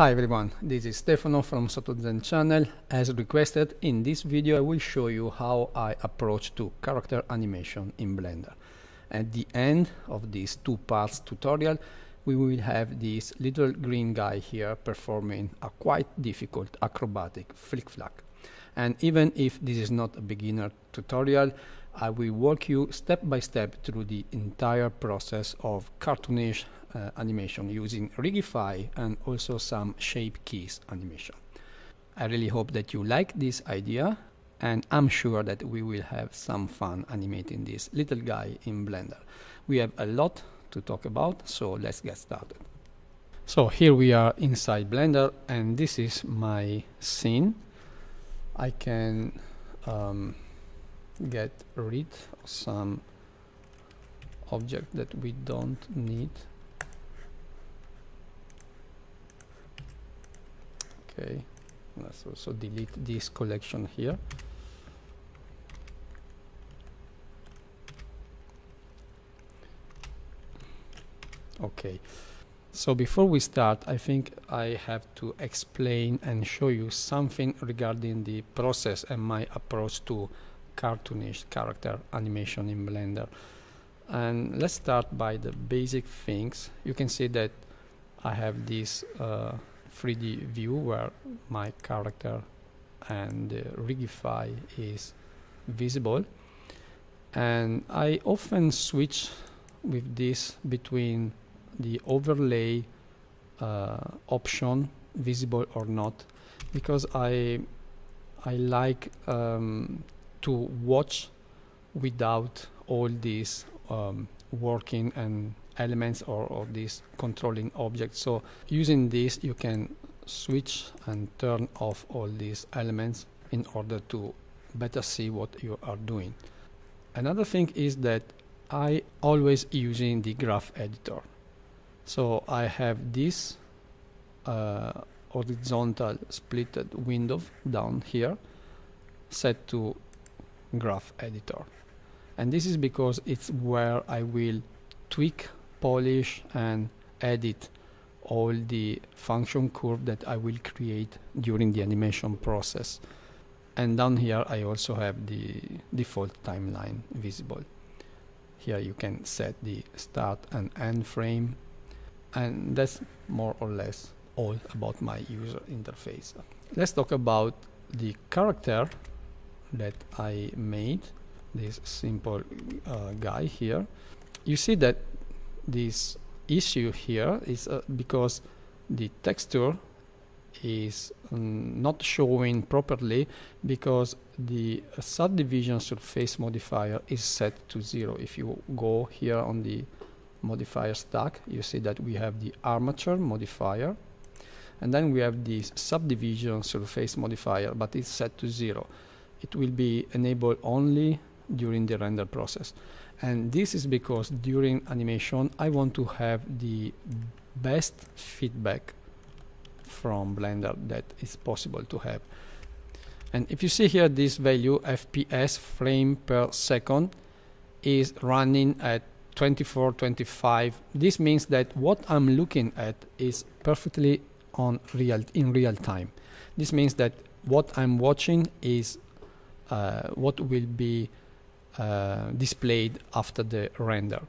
Hi everyone, this is Stefano from SottoZen channel. As requested, in this video I will show you how I approach to character animation in Blender. At the end of this two parts tutorial, we will have this little green guy here performing a quite difficult acrobatic flick-flack. And even if this is not a beginner tutorial, I will walk you step by step through the entire process of cartoonish uh, animation using Rigify and also some shape keys animation. I really hope that you like this idea and I'm sure that we will have some fun animating this little guy in Blender. We have a lot to talk about, so let's get started. So here we are inside Blender and this is my scene. I can um, get rid of some object that we don't need okay. Let's also delete this collection here. Okay. So before we start I think I have to explain and show you something regarding the process and my approach to cartoonish character animation in Blender. And let's start by the basic things. You can see that I have this uh, 3D view where my character and the Rigify is visible. And I often switch with this between the overlay uh, option visible or not because I I like um, to watch without all this um, working and elements or, or these controlling objects. So using this you can switch and turn off all these elements in order to better see what you are doing. Another thing is that I always using the graph editor. So I have this uh, horizontal splitted window down here set to graph editor. And this is because it's where I will tweak polish and edit all the function curve that I will create during the animation process. And down here I also have the default timeline visible. Here you can set the start and end frame. And that's more or less all about my user interface. Let's talk about the character that I made this simple uh, guy here. You see that this issue here is uh, because the texture is um, not showing properly because the uh, subdivision surface modifier is set to zero. If you go here on the modifier stack you see that we have the armature modifier and then we have this subdivision surface modifier but it's set to zero. It will be enabled only during the render process and this is because during animation I want to have the best feedback from Blender that is possible to have. And if you see here this value FPS frame per second is running at 24 25 this means that what I'm looking at is perfectly on real in real time. This means that what I'm watching is uh, what will be uh, displayed after the render.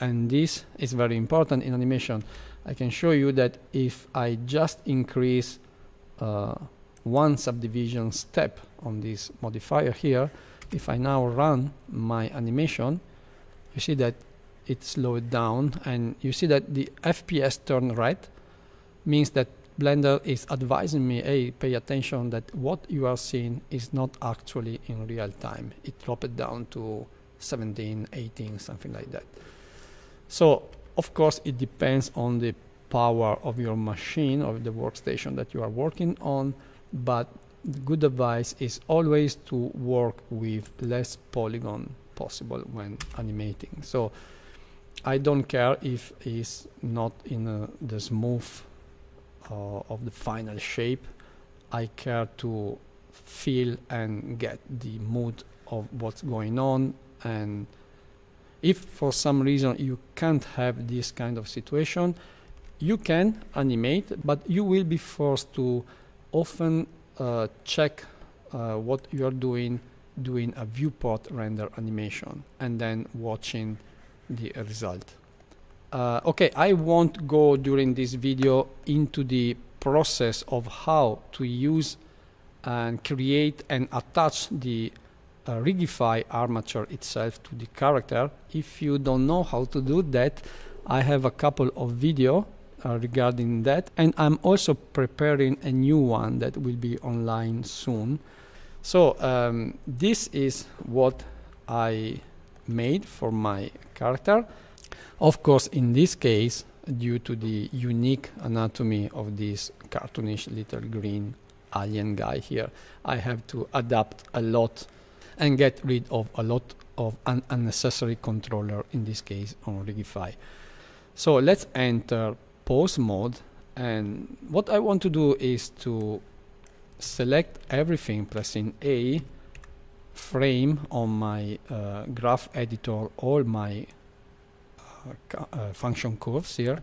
And this is very important in animation. I can show you that if I just increase uh, one subdivision step on this modifier here if I now run my animation you see that it slowed down. And you see that the FPS turn right means that Blender is advising me, hey, pay attention that what you are seeing is not actually in real time. It dropped down to 17, 18, something like that. So, of course, it depends on the power of your machine, of the workstation that you are working on, but good advice is always to work with less polygon possible when animating. So, I don't care if it's not in a, the smooth uh, of the final shape I care to feel and get the mood of what's going on and if for some reason you can't have this kind of situation you can animate, but you will be forced to often uh, check uh, what you are doing doing a viewport render animation and then watching the result. Uh, okay, I won't go during this video into the process of how to use and create and attach the uh, Rigify armature itself to the character. If you don't know how to do that, I have a couple of video uh, regarding that and I'm also preparing a new one that will be online soon. So um, this is what I made for my character. Of course, in this case, due to the unique anatomy of this cartoonish little green alien guy here, I have to adapt a lot and get rid of a lot of un unnecessary controller, in this case on Rigify. So let's enter pose mode and what I want to do is to select everything pressing A frame on my uh, graph editor all my function curves here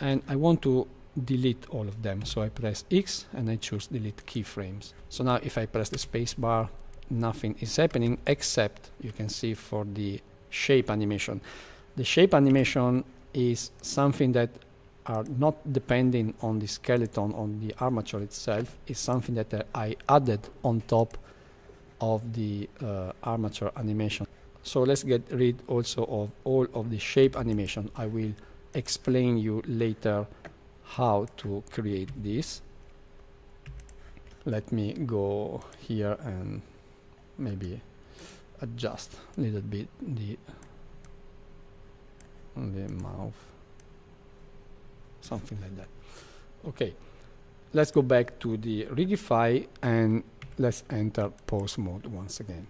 and I want to delete all of them. So I press X and I choose delete keyframes. So now if I press the spacebar nothing is happening except you can see for the shape animation. The shape animation is something that are not depending on the skeleton on the armature itself. Is something that uh, I added on top of the uh, armature animation so let's get rid also of all of the shape animation. I will explain you later how to create this. Let me go here and maybe adjust a little bit the the mouth. Something like that. Okay. Let's go back to the Rigify and let's enter pose mode once again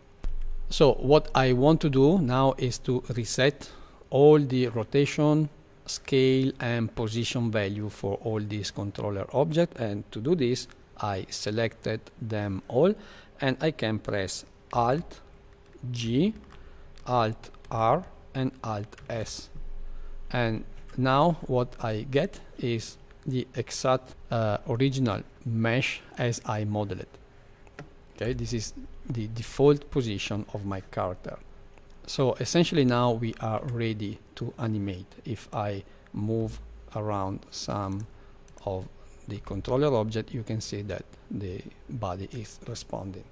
so what I want to do now is to reset all the rotation scale and position value for all these controller objects. And to do this I selected them all and I can press Alt G Alt R and Alt S. And now what I get is the exact uh, original mesh as I modeled it okay this is the default position of my character. So essentially now we are ready to animate. If I move around some of the controller object you can see that the body is responding.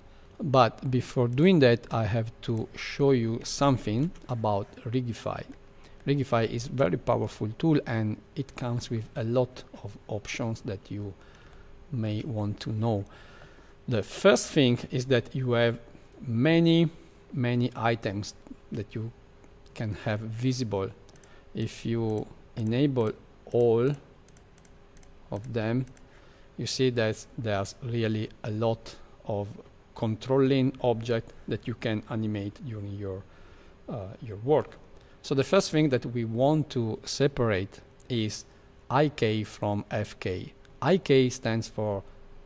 But before doing that I have to show you something about Rigify. Rigify is very powerful tool and it comes with a lot of options that you may want to know the first thing is that you have many many items that you can have visible. If you enable all of them you see that there's really a lot of controlling object that you can animate during your uh, your work. So the first thing that we want to separate is IK from FK IK stands for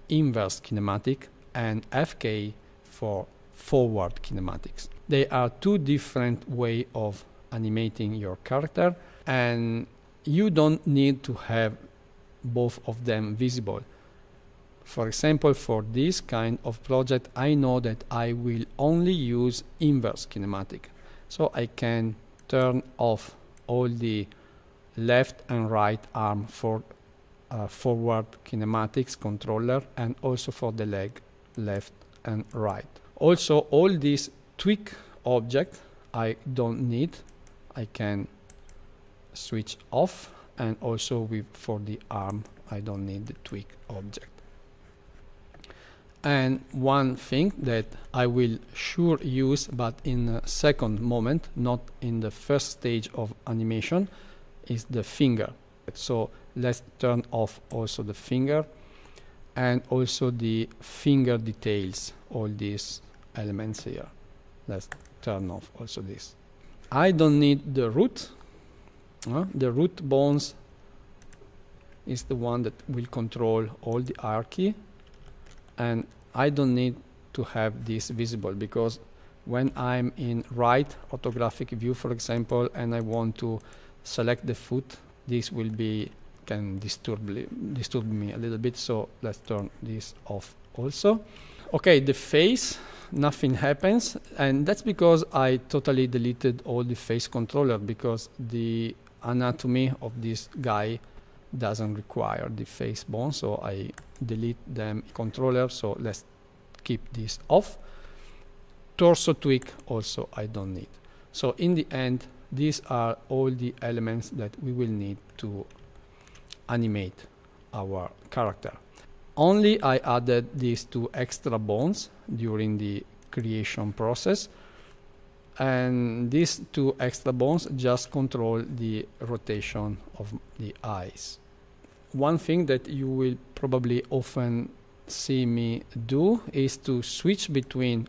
inverse kinematic and FK for forward kinematics. They are two different way of animating your character and you don't need to have both of them visible. For example, for this kind of project, I know that I will only use inverse kinematic. So I can turn off all the left and right arm for uh, forward kinematics controller and also for the leg left and right. Also all these tweak object I don't need. I can switch off and also with for the arm I don't need the tweak object. And one thing that I will sure use but in a second moment not in the first stage of animation is the finger. So let's turn off also the finger and also the finger details all these elements here let's turn off also this. I don't need the root uh, the root bones is the one that will control all the hierarchy and I don't need to have this visible because when I'm in right orthographic view for example and I want to select the foot this will be can disturb, disturb me a little bit so let's turn this off also. Okay the face nothing happens and that's because I totally deleted all the face controller because the anatomy of this guy doesn't require the face bone so I delete them controller so let's keep this off. Torso tweak also I don't need. So in the end these are all the elements that we will need to animate our character. Only I added these two extra bones during the creation process and these two extra bones just control the rotation of the eyes. One thing that you will probably often see me do is to switch between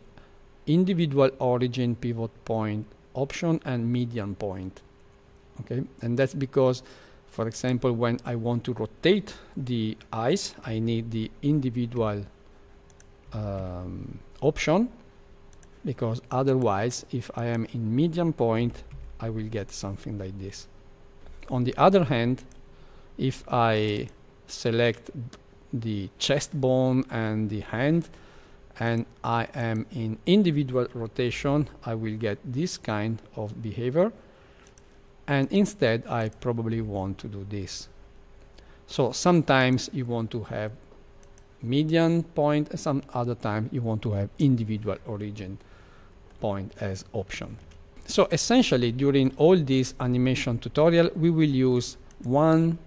individual origin pivot point option and median point. Okay? And that's because for example when I want to rotate the eyes I need the individual um, option because otherwise if I am in median point I will get something like this. On the other hand if I select the chest bone and the hand and I am in individual rotation I will get this kind of behavior and instead I probably want to do this so sometimes you want to have median point some other time you want to have individual origin point as option so essentially during all this animation tutorial we will use one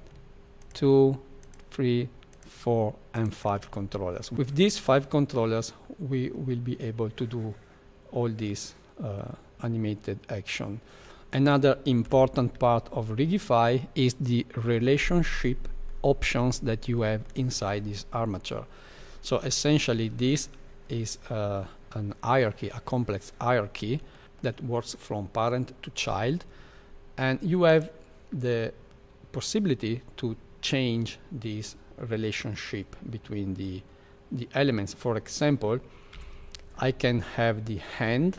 two three four and five controllers. With these five controllers, we will be able to do all these uh, animated action. Another important part of Rigify is the relationship options that you have inside this armature. So essentially this is uh, an hierarchy, a complex hierarchy that works from parent to child and you have the possibility to change this relationship between the the elements. For example, I can have the hand.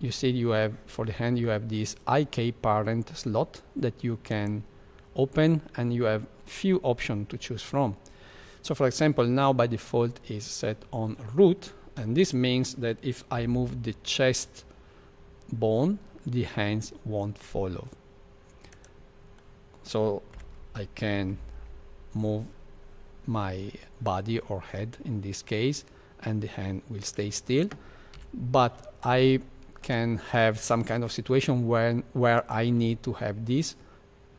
You see, you have for the hand you have this IK parent slot that you can open, and you have few options to choose from. So, for example, now by default is set on root, and this means that if I move the chest bone, the hands won't follow. So I can move my body or head in this case and the hand will stay still but I can have some kind of situation when where I need to have this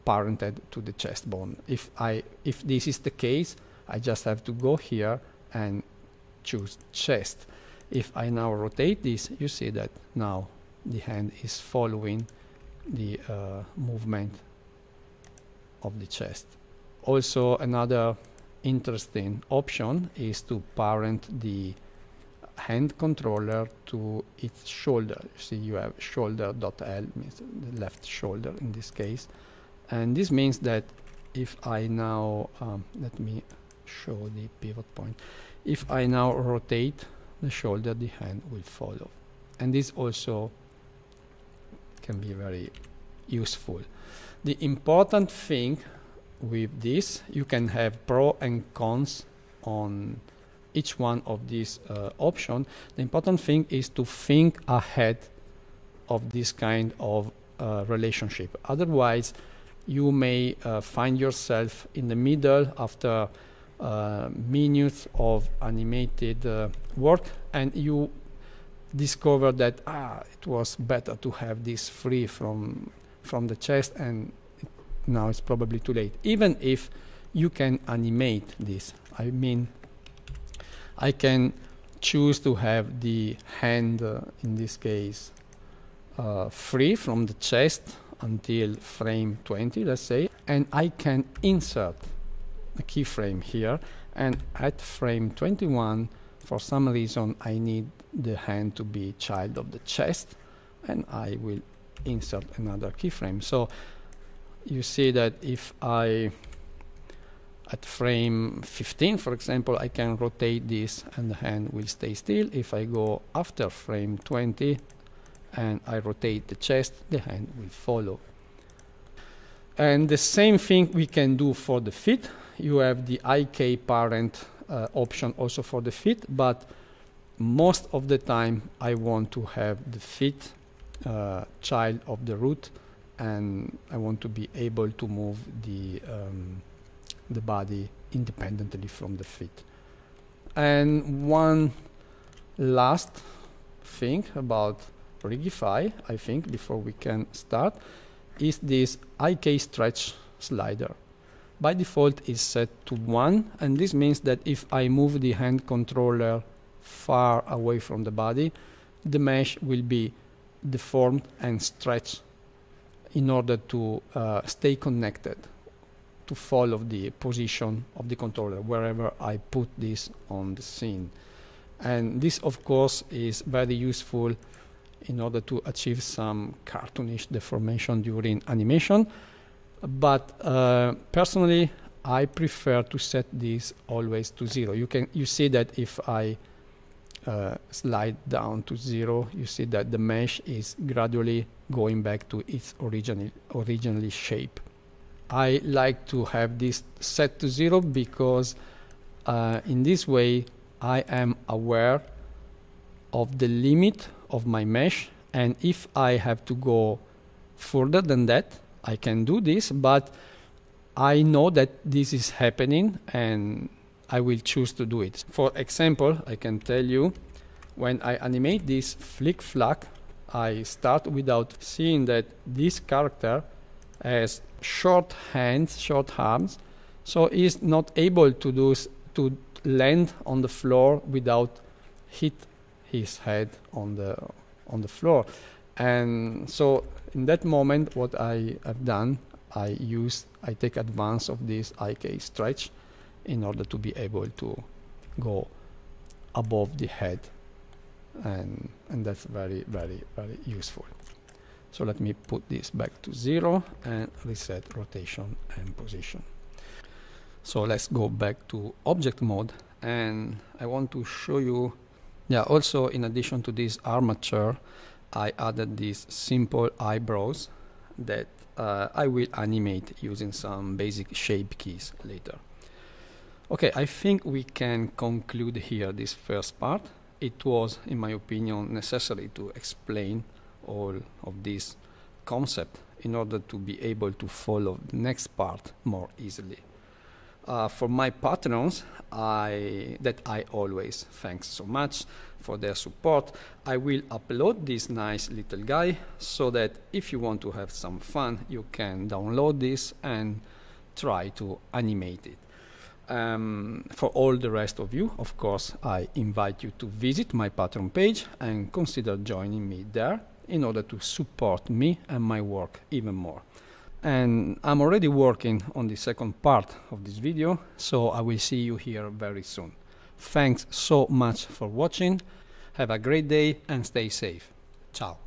parented to the chest bone. If I if this is the case I just have to go here and choose chest. If I now rotate this you see that now the hand is following the uh, movement of the chest. Also another interesting option is to parent the hand controller to its shoulder. See you have shoulder.l means the left shoulder in this case. And this means that if I now um, let me show the pivot point. If I now rotate the shoulder the hand will follow. And this also can be very useful. The important thing with this you can have pro and cons on each one of these uh, options the important thing is to think ahead of this kind of uh, relationship. Otherwise you may uh, find yourself in the middle after uh, minutes of animated uh, work and you discover that ah it was better to have this free from from the chest and now it's probably too late. Even if you can animate this I mean I can choose to have the hand uh, in this case uh, free from the chest until frame 20 let's say and I can insert a keyframe here and at frame 21 for some reason I need the hand to be child of the chest and I will insert another keyframe. So you see that if I at frame 15 for example I can rotate this and the hand will stay still if I go after frame 20 and I rotate the chest the hand will follow And the same thing we can do for the feet. You have the IK parent uh, option also for the feet, but most of the time I want to have the feet uh, child of the root and I want to be able to move the um, the body independently from the feet. And one last thing about Rigify, I think, before we can start, is this IK stretch slider. By default is set to 1 and this means that if I move the hand controller far away from the body, the mesh will be deformed and stretched in order to uh, stay connected to follow the position of the controller wherever I put this on the scene. And this, of course, is very useful in order to achieve some cartoonish deformation during animation. But uh, personally, I prefer to set this always to zero. You can you see that if I uh, slide down to zero, you see that the mesh is gradually going back to its original originally shape. I like to have this set to zero because uh, in this way I am aware of the limit of my mesh and if I have to go further than that I can do this but I know that this is happening and I will choose to do it. For example, I can tell you when I animate this flick flack, I start without seeing that this character has short hands, short arms, so he's not able to do to land on the floor without hit his head on the on the floor. And so in that moment, what I have done, I use I take advance of this IK stretch in order to be able to go above the head and and that's very very very useful so let me put this back to zero and reset rotation and position so let's go back to object mode and I want to show you yeah also in addition to this armature I added these simple eyebrows that uh, I will animate using some basic shape keys later Okay, I think we can conclude here this first part. It was, in my opinion, necessary to explain all of this concept in order to be able to follow the next part more easily. Uh, for my patrons, I, that I always thanks so much for their support, I will upload this nice little guy so that if you want to have some fun, you can download this and try to animate it. Um, for all the rest of you, of course, I invite you to visit my Patreon page and consider joining me there in order to support me and my work even more. And I'm already working on the second part of this video, so I will see you here very soon. Thanks so much for watching. Have a great day and stay safe. Ciao.